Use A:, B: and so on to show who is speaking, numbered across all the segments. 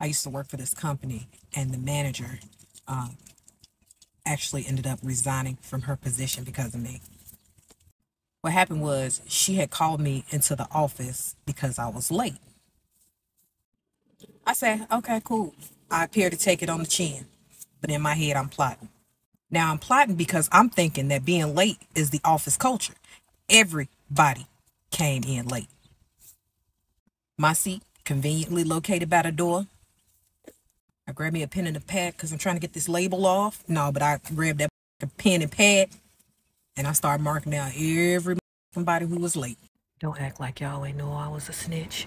A: I used to work for this company, and the manager uh, actually ended up resigning from her position because of me. What happened was she had called me into the office because I was late. I said, okay, cool. I appear to take it on the chin, but in my head, I'm plotting. Now, I'm plotting because I'm thinking that being late is the office culture. Everybody came in late. My seat, conveniently located by the door. I grab me a pen and a pad because I'm trying to get this label off. No, but I grabbed that pen and pad and I started marking down everybody who was late. Don't act like y'all ain't know I was a snitch.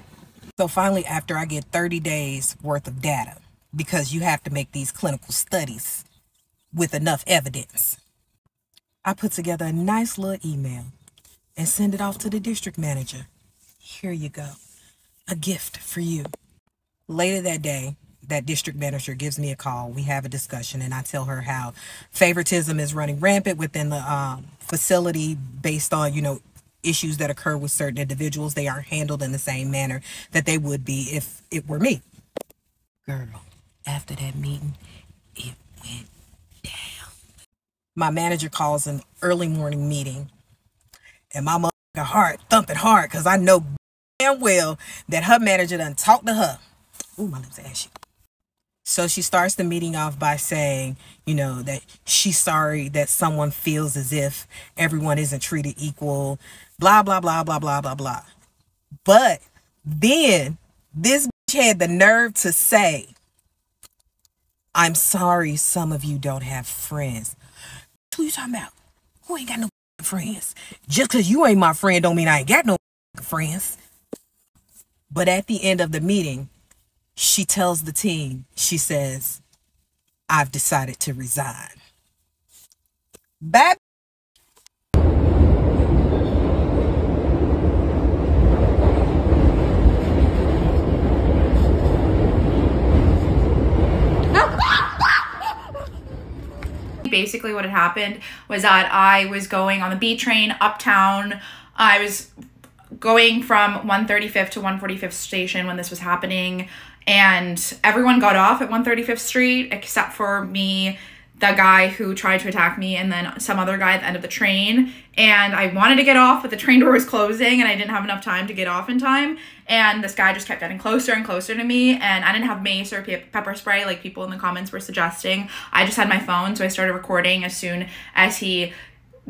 A: So finally, after I get 30 days worth of data, because you have to make these clinical studies with enough evidence, I put together a nice little email and send it off to the district manager. Here you go. A gift for you. Later that day, that district manager gives me a call. We have a discussion, and I tell her how favoritism is running rampant within the um, facility based on, you know, issues that occur with certain individuals. They aren't handled in the same manner that they would be if it were me. Girl, after that meeting, it went down. My manager calls an early morning meeting, and my mother heart thumping hard because I know damn well that her manager done talked to her. Ooh, my lips ashy. So she starts the meeting off by saying, you know, that she's sorry that someone feels as if everyone isn't treated equal, blah, blah, blah, blah, blah, blah, blah. But then this bitch had the nerve to say, I'm sorry some of you don't have friends. Who you talking about? Who ain't got no friends? Just because you ain't my friend don't mean I ain't got no friends. But at the end of the meeting, she tells the team, she says, I've decided to resign. Bad
B: basically what had happened was that I was going on the B train uptown. I was going from 135th to 145th station when this was happening and everyone got off at 135th Street except for me, the guy who tried to attack me, and then some other guy at the end of the train. And I wanted to get off, but the train door was closing, and I didn't have enough time to get off in time. And this guy just kept getting closer and closer to me, and I didn't have mace or pe- pepper spray like people in the comments were suggesting. I just had my phone, so I started recording as soon as he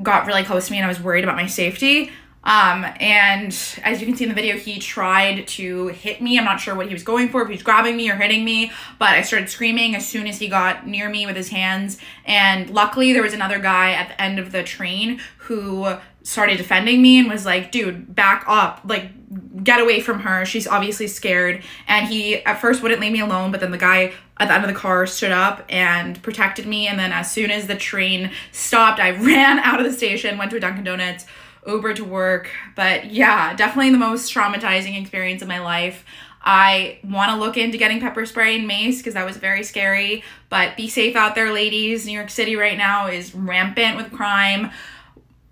B: got really close to me, and I was worried about my safety. Um, and as you can see in the video, he tried to hit me. I'm not sure what he was going for, if he was grabbing me or hitting me, but I started screaming as soon as he got near me with his hands. And luckily, there was another guy at the end of the train who started defending me and was like, dude, back up. Like, get away from her. She's obviously scared. And he at first wouldn't leave me alone, but then the guy at the end of the car stood up and protected me. And then as soon as the train stopped, I ran out of the station, went to a Dunkin' Donuts Uber to work. But yeah, definitely the most traumatizing experience of my life. I want to look into getting pepper spray and mace because that was very scary. But be safe out there, ladies. New York City right now is rampant with crime.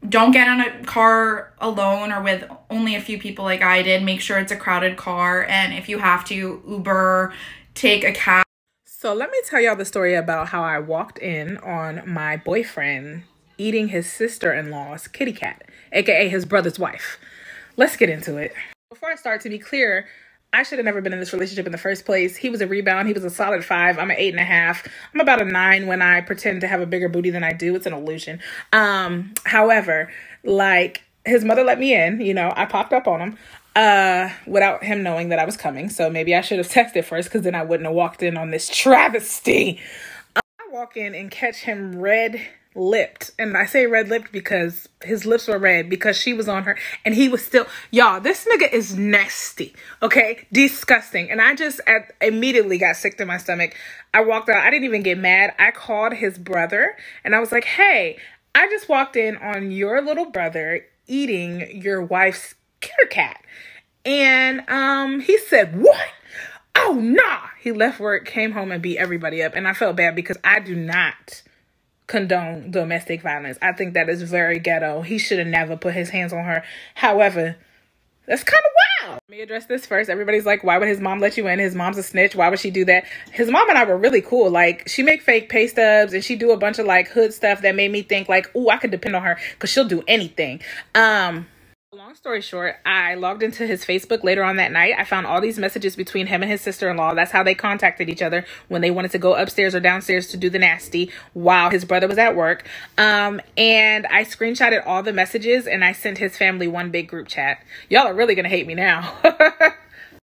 B: Don't get on a car alone or with only a few people like I did. Make sure it's a crowded car. And if you have to, Uber, take a cab.
C: So let me tell y'all the story about how I walked in on my boyfriend eating his sister in law's kitty cat, aka his brother's wife. Let's get into it. Before I start, to be clear, I should have never been in this relationship in the first place. He was a rebound. He was a solid five. I'm an eight and a half. I'm about a nine when I pretend to have a bigger booty than I do. It's an illusion. Um, however, like his mother let me in, you know, I popped up on him uh without him knowing that I was coming. So maybe I should have texted first because then I wouldn't have walked in on this travesty. I walk in and catch him red lipped. And I say red lipped because his lips were red because she was on her and he was still, y'all, this nigga is nasty. Okay. Disgusting. And I just at, immediately got sick to my stomach. I walked out. I didn't even get mad. I called his brother and I was like, hey, I just walked in on your little brother eating your wife's killer cat. And um, he said, what? Oh, nah. He left work, came home, and beat everybody up. And I felt bad because I do not condone domestic violence. I think that is very ghetto. He should have never put his hands on her. However, That's kind of wild. Let me address this first. Everybody's like, why would his mom let you in? His mom's a snitch. Why would she do that? His mom and I were really cool. Like, she make fake pay stubs and she do a bunch of like hood stuff that made me think like, oh, I could depend on her because she'll do anything. Um, Long story short, I logged into his Facebook later on that night. I found all these messages between him and his sister in law. That's how they contacted each other when they wanted to go upstairs or downstairs to do the nasty while his brother was at work. Um, and I screenshotted all the messages and I sent his family one big group chat. Y'all are really gonna hate me now.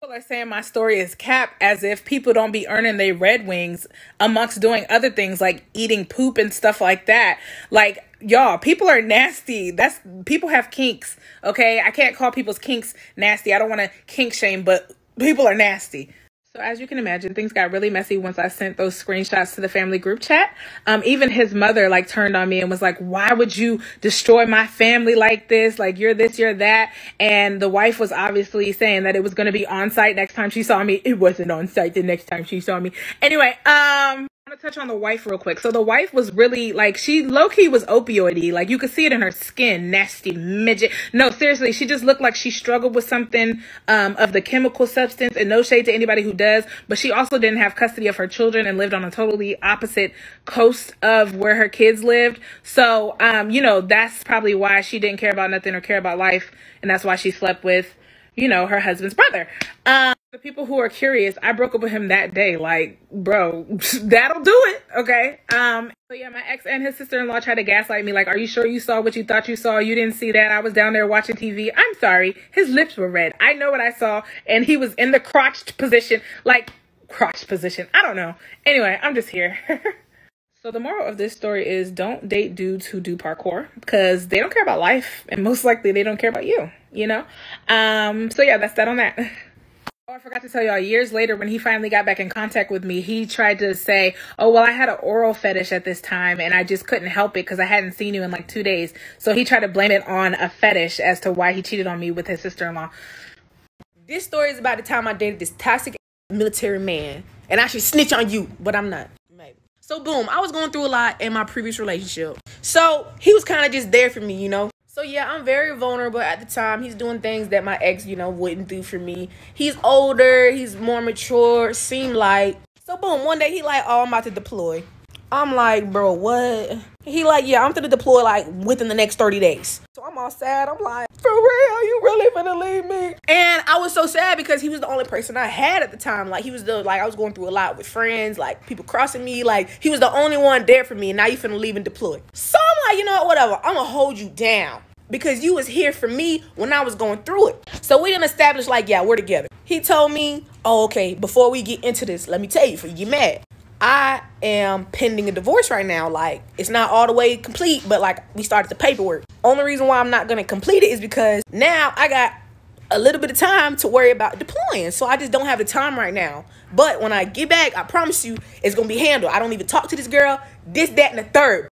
C: People are saying my story is cap as if people don't be earning their Red Wings amongst doing other things like eating poop and stuff like that. Like, y'all, people are nasty. That's people have kinks, okay? I can't call people's kinks nasty. I don't want to kink shame, but people are nasty. So as you can imagine, things got really messy once I sent those screenshots to the family group chat. Um, even his mother like turned on me and was like, why would you destroy my family like this? Like you're this, you're that. And the wife was obviously saying that it was going to be on site next time she saw me. It wasn't on site the next time she saw me. Anyway, um, to touch on the wife real quick. So the wife was really like she low key was opioidy. Like you could see it in her skin, nasty midget. No, seriously, she just looked like she struggled with something um, of the chemical substance. And no shade to anybody who does, but she also didn't have custody of her children and lived on a totally opposite coast of where her kids lived. So um, you know that's probably why she didn't care about nothing or care about life, and that's why she slept with you know, her husband's brother. Um, the people who are curious, I broke up with him that day. Like, bro, that'll do it. Okay. Um, so yeah, my ex and his sister-in-law tried to gaslight me. Like, are you sure you saw what you thought you saw? You didn't see that. I was down there watching TV. I'm sorry. His lips were red. I know what I saw. And he was in the crotched position. Like, crotch position. I don't know. Anyway, I'm just here. So the moral of this story is don't date dudes who do parkour because they don't care about life and most likely they don't care about you, you know? Um so yeah, that's that on that. Oh, I forgot to tell y'all, years later, when he finally got back in contact with me, he tried to say, Oh, well, I had an oral fetish at this time and I just couldn't help it because I hadn't seen you in like two days. So he tried to blame it on a fetish as to why he cheated on me with his sister in law.
D: This story is about the time I dated this toxic military man. And I should snitch on you, but I'm not. So, boom, I was going through a lot in my previous relationship. So, he was kind of just there for me, you know? So yeah, I'm very vulnerable at the time. He's doing things that my ex, you know, wouldn't do for me. He's older, he's more mature, seem like. So boom, one day he like, oh, I'm about to deploy. I'm like, bro, what? He like, yeah, I'm gonna deploy like within the next 30 days. So I'm all sad. I'm like, for real, you really gonna leave me? And I was so sad because he was the only person I had at the time. Like he was the like I was going through a lot with friends, like people crossing me. Like he was the only one there for me. And now you finna leave and deploy. So Like, you know what, whatever. I'm gonna hold you down because you was here for me when I was going through it. So we didn't establish like, yeah, we're together. He told me, oh, okay, before we get into this, let me tell you, for you get mad. I am pending a divorce right now. Like, it's not all the way complete, but like, we started the paperwork. Only reason why I'm not gonna complete it is because now I got a little bit of time to worry about deploying. So I just don't have the time right now. But when I get back, I promise you, it's gonna be handled. I don't even talk to this girl, this, that, and the third.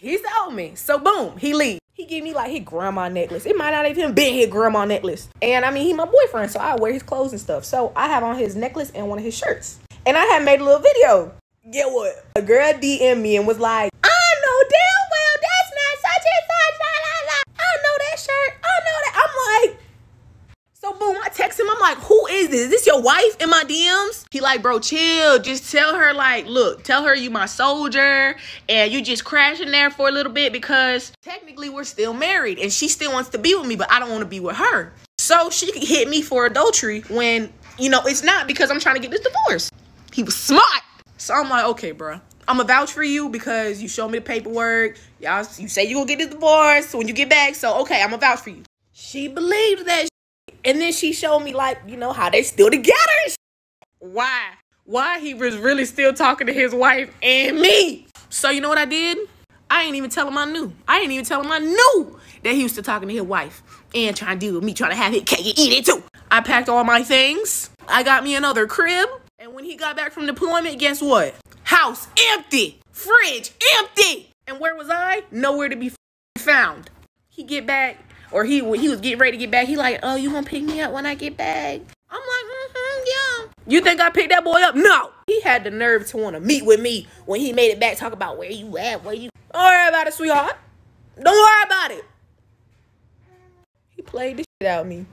D: He old me. So boom, he leave. He give me like his grandma necklace. It might not even been his grandma necklace. And I mean, he my boyfriend, so I wear his clothes and stuff. So I have on his necklace and one of his shirts. And I had made a little video. Get what? A girl DM me and was like, I know damn well that's not such and such. La, la, la. I know that shirt. I know that. I'm like, so boom, I text him. I'm like, who is this? Is this your wife in my DMs? He like, bro, chill. Just tell her, like, look, tell her you my soldier and you just crashing there for a little bit because technically we're still married and she still wants to be with me, but I don't want to be with her. So she could hit me for adultery when, you know, it's not because I'm trying to get this divorce. He was smart. So I'm like, okay, bro. I'm gonna vouch for you because you show me the paperwork. Y'all, you say you gonna get this divorce when you get back. So okay, I'm gonna vouch for you. She believed that, and then she showed me like, you know, how they still together. Why? Why he was really still talking to his wife and me? So you know what I did? I ain't even tell him I knew. I ain't even tell him I knew that he was still talking to his wife and trying to deal with me trying to have his cake and eat it too. I packed all my things. I got me another crib. And when he got back from deployment, guess what? House empty. Fridge empty. And where was I? Nowhere to be found. He get back, or he he was getting ready to get back. He like, oh, you gonna pick me up when I get back? I'm like, mm-hmm, yeah. You think I picked that boy up? No. He had the nerve to want to meet with me when he made it back. Talk about where you at, where you. Don't worry about it, sweetheart. Don't worry about it. He played the shit out me.